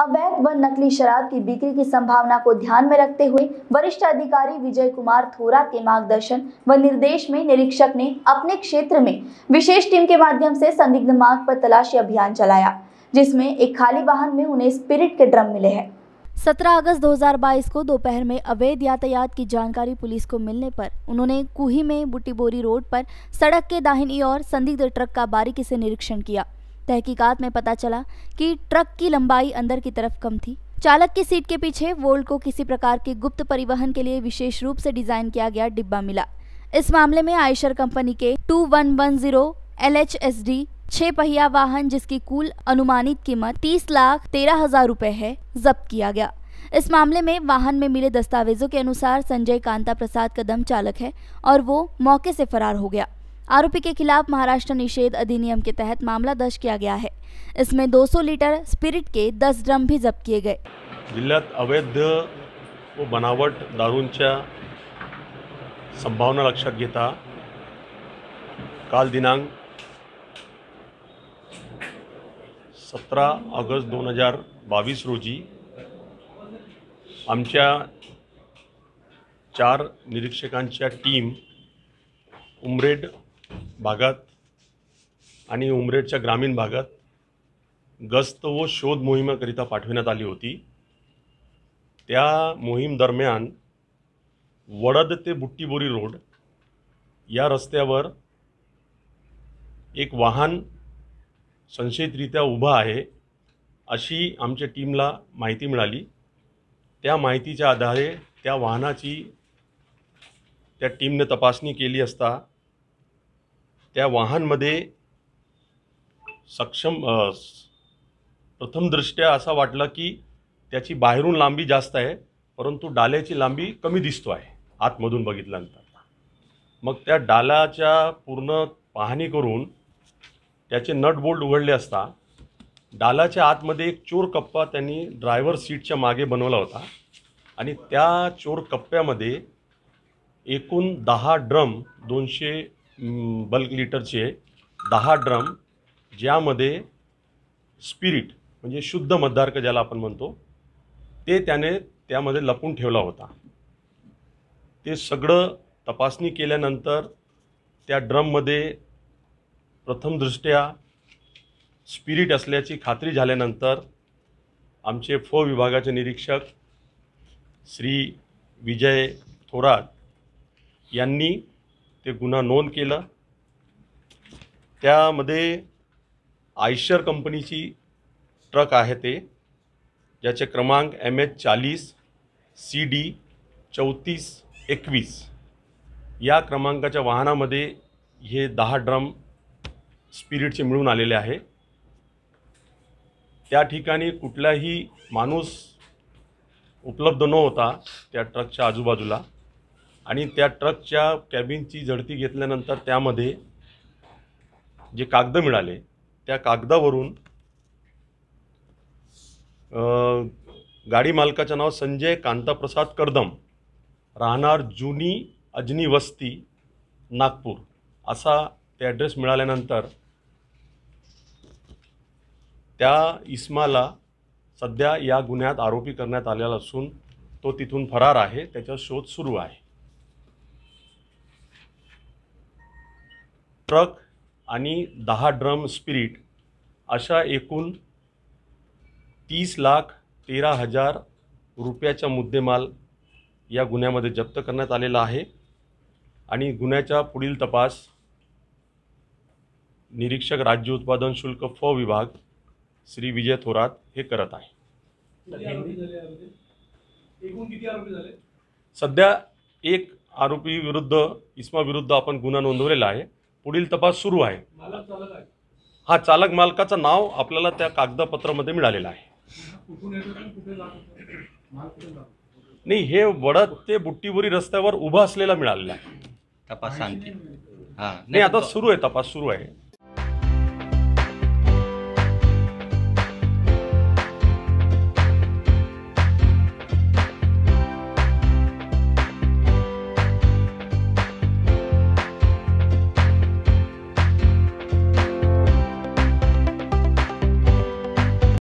अवैध व नकली शराब की बिक्री की संभावना को ध्यान में रखते हुए वरिष्ठ अधिकारी विजय कुमार थोरा के मार्गदर्शन व निर्देश में निरीक्षक ने अपने क्षेत्र में विशेष टीम के माध्यम से संदिग्ध मार्ग पर तलाशी अभियान चलाया, जिसमें एक खाली वाहन में उन्हें स्पिरिट के ड्रम मिले हैं। 17 अगस्त 2022 को दोपहर में अवैध यातायात की जानकारी पुलिस को मिलने पर उन्होंने कुही में बुटीबोरी रोड पर सड़क के दाहिनी ओर संदिग्ध ट्रक का बारीकी से निरीक्षण किया। तहकीकात में पता चला कि ट्रक की लंबाई अंदर की तरफ़ कम थी। चालक की सीट के पीछे वोल्ट को किसी प्रकार के गुप्त परिवहन के लिए विशेष रूप से डिज़ाइन किया गया डिब्बा मिला। इस मामले में आयशर कंपनी के 2110 LHSD छह पहिया वाहन जिसकी कुल अनुमानित कीमत तीस लाख तेरह हज़ार रूपए है, जब्त किया गया। इस मामले में वाहन में मिले दस्तावेजों के अनुसार संजय कांता प्रसाद कदम चालक है और वो मौके से फरार हो गया। आरोपी के खिलाफ महाराष्ट्र निषेध अधिनियम के तहत मामला दर्ज किया गया है। इसमें 200 लीटर स्पिरिट के 10 ड्रम भी जब्त किए गए। जिल्ह्यात अवैध व बनावट दारूंच्या संभावना लक्षात घेता काल दिनांक सतरा ऑगस्ट दोन हज़ार बावीस रोजी आमच्या चार निरीक्षकांच्या टीम उमरेड भागात आणि उमरेडच्या ग्रामीण भागात गस्त व शोध मोहिमेकरिता पाठविण्यात आली होती. त्या मोहीम दरम्यान वडद ते बुट्टीबोरी रोड या रस्त्यावर एक वाहन संशयितरित्या उभं आहे अशी आमच्या टीमला माहिती मिळाली. त्या माहितीच्या आधारे त्या वाहनाची त्या टीमने तपासणी केली असता त्या वाहनमध्ये सक्षम प्रथमदृष्ट्या असा वाटलं की त्याची बाहेरून लांबी जास्त आहे परंतु डाल्याची लांबी कमी दिसतो आहे आतमधून बघितल्यानंतर. मग त्या डालाच्या पूर्ण पाहणी करून त्याचे नट बोल्ट उघडले असता डालाच्या आतमध्ये एक चोर कप्पा त्यांनी ड्रायव्हर सीटच्या मागे बनवला होता आणि त्या चोर कप्प्यामध्ये एकूण दहा ड्रम दोनशे बल्क लिटरचे दहा ड्रम ज्यामध्ये स्पिरिट म्हणजे शुद्ध मद्यार्क ज्याला आपण म्हणतो ते त्याने त्यामध्ये लपून ठेवला होता. ते सगळं तपासणी केल्यानंतर त्या ड्रममध्ये प्रथमदृष्ट्या स्पिरिट असल्याची खात्री झाल्यानंतर आमचे फो विभागाचे निरीक्षक श्री विजय थोरात यांनी ते गुन्हा नोंद केलं. त्यामध्ये आयशर कंपनीची ट्रक आहे ते ज्याचे क्रमांक एम एच चाळीस सी डी चौतीस एकवीस. या क्रमांकाच्या वाहनामध्ये हे दहा ड्रम स्पिरिटचे मिळून आलेले आहे. त्या ठिकाणी कुठलाही माणूस उपलब्ध न होता त्या ट्रकच्या आजूबाजूला आणि त्या ट्रकच्या कॅबिनची झडती घेतल्यानंतर त्यामध्ये जे कागद मिळाले त्या कागदावरून गाडी मालकाचं नाव संजय कांताप्रसाद कर्दम राहणार जुनी अजनी वस्ती नागपूर. असा ते ॲड्रेस मिळाल्यानंतर त्या इस्माला सध्या या गुन्ह्यात आरोपी करण्यात आलेला असून तो तिथून फरार आहे त्याचा शोध सुरू आहे. ट्रक आणि दहा ड्रम स्पिरिट अशा एकूण तीस लाख तेरा हजार रुपयाचा मुद्देमाल या गुन्ह्यामध्ये जप्त करण्यात आलेला आहे. आणि गुन्ह्याचा पुढील तपास निरीक्षक राज्य उत्पादन शुल्क फ विभाग श्री विजय थोरात हे करत आहे. सध्या एक आरोपी विरुद्ध इस्मा विरुद्ध आपण गुन्हा नोंदवलेला आहे. पुढील तपास सुरू आहे. हा चालक मालकाचं नाव आपल्याला त्या कागदपत्रामध्ये मिळालेलं आहे. नाही हे वडद ते बुट्टीबोरी रस्त्यावर उभा असलेला मिळालेला आहे. तपास आणखी हां. नाही आता सुरू आहे तपास सुरू आहे.